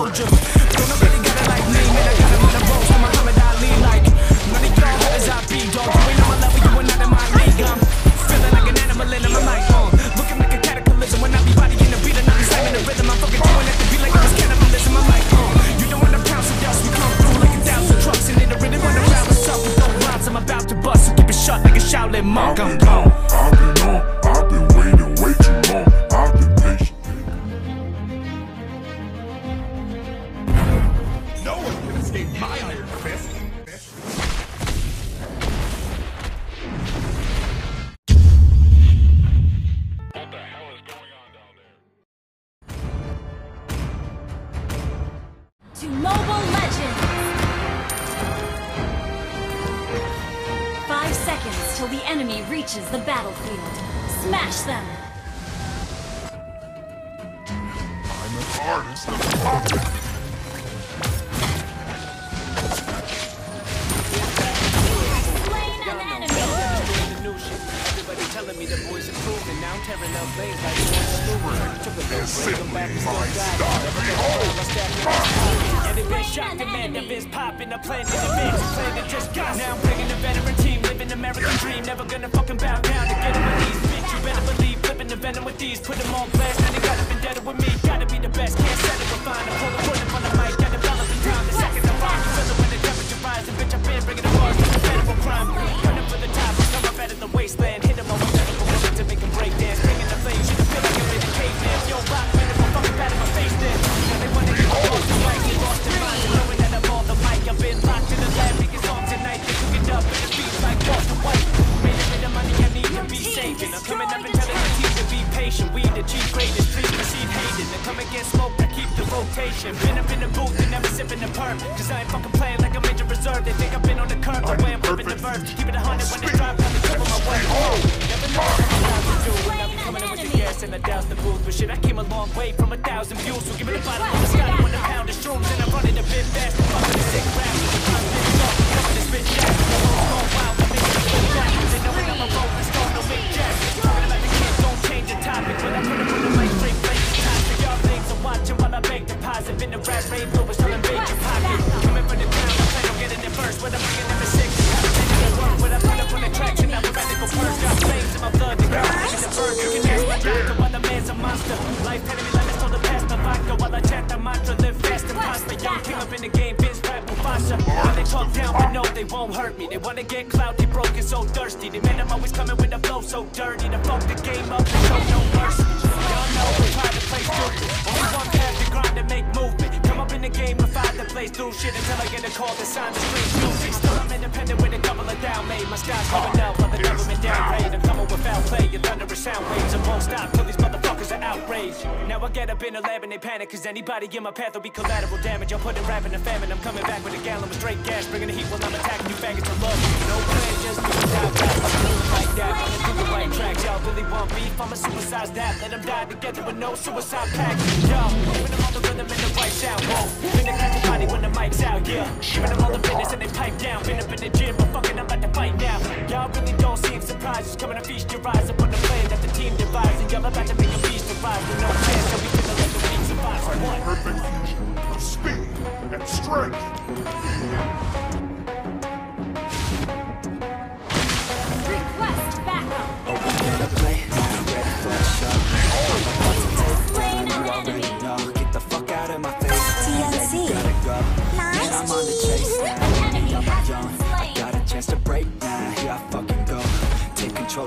soldier. Don't nobody got it like me, man. I got him in a roast, I'm Muhammad Ali like. None of y'all as I be, dog. You ain't on my level, you are not in my league. I'm feeling like an animal in my mic, uh. Looking like a cataclysm when I be bodying the beat and I be slamming the rhythm. I'm fucking doing it to be like it was cannibalism. I'm like, uh. You don't want to pounce with us, we come through like a thousand trucks and it'll really run around with stuff with no rhymes. I'm about to bust, so keep it shut like a Shaolin monk. I'm gone. Enemy reaches the battlefield. Smash them! I'm an artist of pocket. Slain an enemy! the new shit. Everybody telling me the boys improving. Now I'm tearing up lanes like it's stupid. Took a little break, I'm back and still got it. Never gonna fall, I stack it up. Been shot demand, the biz popping, I'm in the mix. Playing it just got Now I'm bringing the veteran living American dream. Never gonna fucking bow down to get it with these. Bitch, you better believe, flipping the venom with these. Put them on blast, now they gotta dead with me. Gotta be the best, can't settle with fine. I'm pulling, pulling on the mic, got rotation. Been up in the booth and never sipping the perm. Cause I ain't fucking playing like a major reserve. They think I've been on the curb, the way I'm flipping the verb. Keep it a hundred when they drive down the triple my way. Never know what I'm about to do. And I be coming in with the gas and I douse the booth. But shit, I came a long way from a thousand views. So give me the bottom of the sky when the pound of shrooms. And I'm running a bit fast. I'm fucking sick rap. I'm this off, coming this bitch jack. The whole going wild, I'm making it go back. They know I'm a rolling stone, no big jack. Talking about the kids, don't change the topic. But I put it on the mic, watching while I make deposit. Been the rap rave, talk down, but no, they won't hurt me. They wanna get clout, they broken, so thirsty. They man, I'm always coming with a flow so dirty. To fuck the game up, they show no mercy. Y'all know we try to play stupid. Only one path to grind and make movement. Come up in the game, I find the place, do shit until I get a call to sign the street music. Still, I'm independent with a couple of down made. My style's coming out while the with play, your thunderous sound waves. I won't stop till these motherfuckers are outraged. Now I get up in the lab and they panic, cause anybody in my path will be collateral damage. I'm putting rap in the famine. I'm coming back with a gallon of straight gas, bringing the heat while I'm attacking you faggots to love. No plan, just do it out, out. Like that, do the right tracks. Y'all really want beef? I'ma supersize that. Let them die together with no suicide pact. Yo, all the rhythm and the right sound. Whoa, finna catch a body when the mic's out, yeah. Giving them all the business and they pipe down. Been up in the gym, but fucking I'm about to fight now. Y'all really don't seem surprised. Just coming to feast your eyes upon the plan that the team devised. And y'all about to make a beast of arise with no chance. So we finna let the weak survive. Perfect fusion of speed and strength.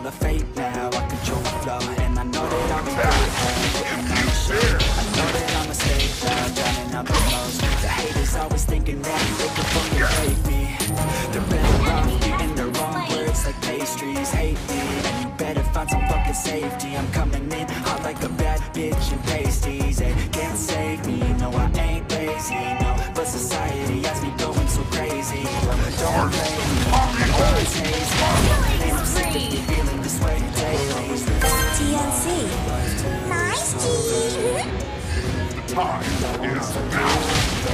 Control fate now. I control the flow. And I know that I'm show. I know that I'm a stage now. Drowning out the most. The haters always thinking that they can fucking hate me. They're better off eating their own words like pastries. Hate me. And you better find some fucking safety. I'm coming in hot like a bad bitch and pasties. They can't save me. No, I ain't lazy. No, but society has me going so crazy. Don't blame me. I'm TNC. Nice G. Time is now.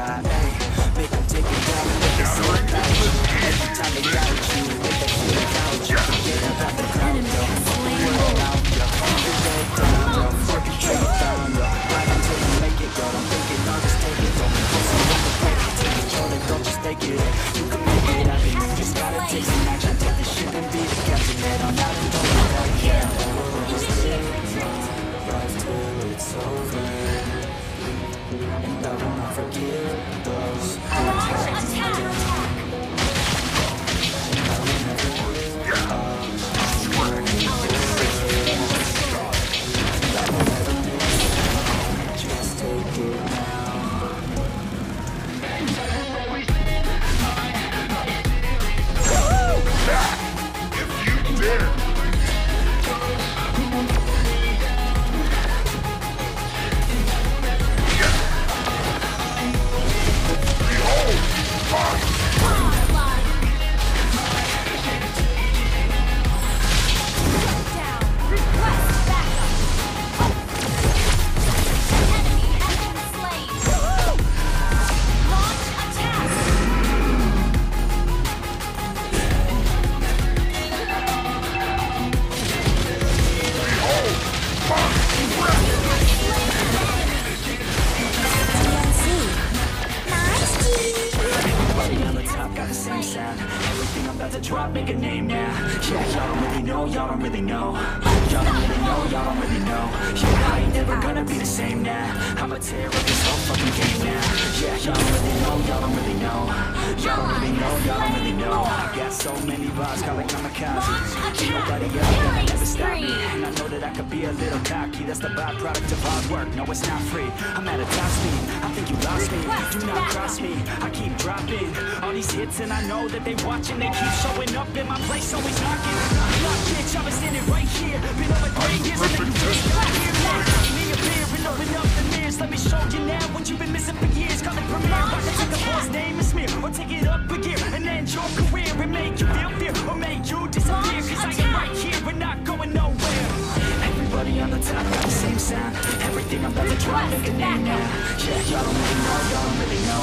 Got. Forgive those Drop, make a name now? Yeah, y'all don't really know, y'all don't really know. Y'all don't really know, y'all don't really know. Yeah, I ain't never gonna be the same now. I'ma tear up this whole fucking game now. Yeah, y'all don't really know, y'all don't really know Y'all don't really know, y'all don't know. I got so many bars, call it kamikaze Ain't nobody else gonna never stop me. And I know that I could be a little cocky. That's the byproduct of hard work, no it's not free. I'm at a top speed, I think you lost me. Do not cross me, I keep dropping All these hits and I know that they watching. They keep showing up in my place, always knocking. Knock bitch, I've been standing right here. Been over three years and then you just got here. Now me appear and open up the mirrors Let me show you now what you've been missing for years. Call it premiere, I take a boy's name and smear Or take it up a gear and end your career And make you feel fear or make you disappear. Cause I am right here and not going nowhere. Everybody on the top got the same sound. Everything I'm about to drop, make a name now. Yeah, y'all don't really know, y'all don't really know.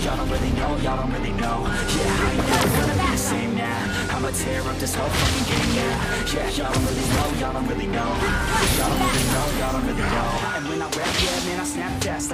Y'all don't really know, y'all don't really know. Yeah, I ain't never gonna be the same now. I'ma tear up this whole fucking game now. Yeah, y'all don't really know, y'all don't really know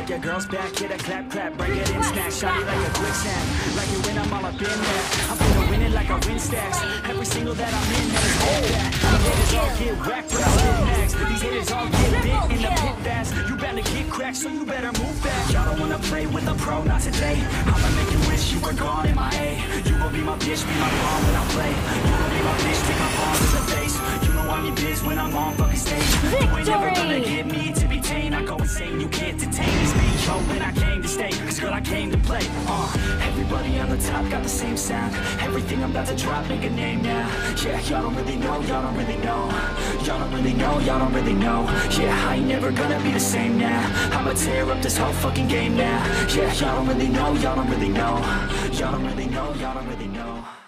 fast your girl's back, hit a clap, clap Break it in, smash, shot it like a quick snap. Like you win, I'm all up in there I'm finna win it like I win stacks. Every single that I'm in, that is all that. These haters all get whacked when I spit next These haters all get bit in the pit fast. You better get cracked, so you better move back Y'all don't wanna play with a pro, not today. I'ma make you wish you were gone in my A. You will be my bitch, be my pawn when I play. You will be my bitch, take my palms in the face. You know I'm your biz when I'm on fucking stage. You ain't never gonna get me to be tame. I go insane, you can't detain. this beat Yo, when I came to stay, cause girl I came to play. Uh, Everybody on the top got the same sound. Everything I'm about to drop, make a name now. Yeah, y'all don't really know, y'all don't really know. Y'all don't really know, y'all don't really know. Yeah, I ain't never gonna be the same now. I'ma tear up this whole fucking game now. Yeah, y'all don't really know, y'all don't really know. Y'all don't really know, y'all don't really know